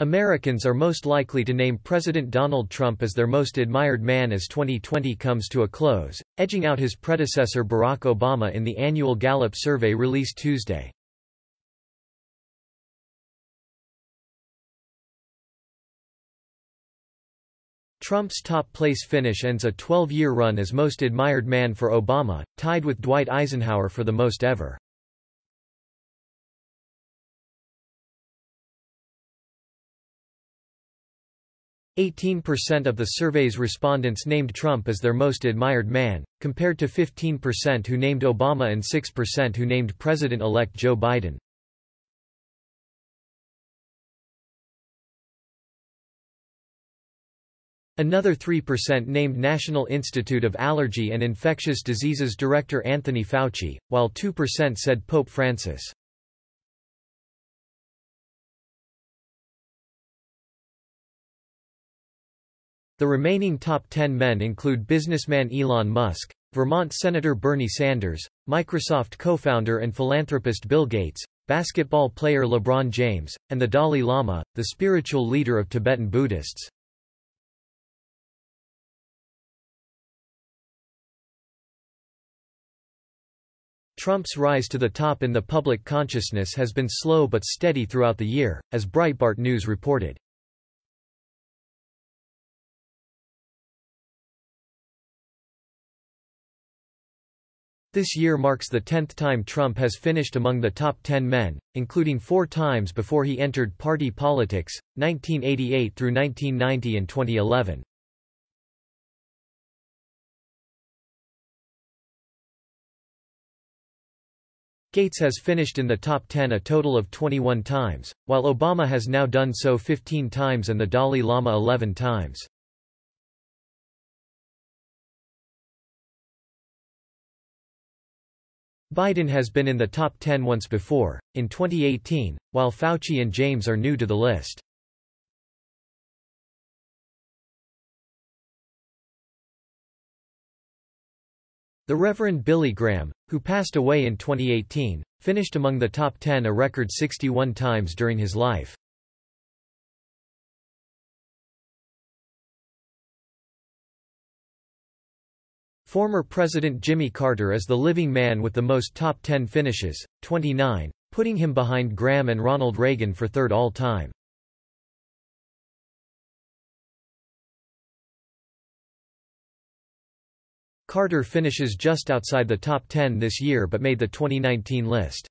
Americans are most likely to name President Donald Trump as their most admired man as 2020 comes to a close, edging out his predecessor Barack Obama in the annual Gallup survey released Tuesday. Trump's top-place finish ends a 12-year run as most admired man for Obama, tied with Dwight Eisenhower for the most ever. 18% of the survey's respondents named Trump as their most admired man, compared to 15% who named Obama and 6% who named President-elect Joe Biden. Another 3% named National Institute of Allergy and Infectious Diseases Director Anthony Fauci, while 2% said Pope Francis. The remaining top 10 men include businessman Elon Musk, Vermont Senator Bernie Sanders, Microsoft co-founder and philanthropist Bill Gates, basketball player LeBron James, and the Dalai Lama, the spiritual leader of Tibetan Buddhists. Trump's rise to the top in the public consciousness has been slow but steady throughout the year, as Breitbart News reported. This year marks the tenth time Trump has finished among the top 10 men, including four times before he entered party politics, 1988 through 1990 and 2011. Gates has finished in the top 10 a total of 21 times, while Obama has now done so 15 times and the Dalai Lama 11 times. Biden has been in the top 10 once before, in 2018, while Fauci and James are new to the list. The Reverend Billy Graham, who passed away in 2018, finished among the top 10 a record 61 times during his life. Former President Jimmy Carter is the living man with the most top 10 finishes, 29, putting him behind Graham and Ronald Reagan for third all-time. Carter finishes just outside the top 10 this year but made the 2019 list.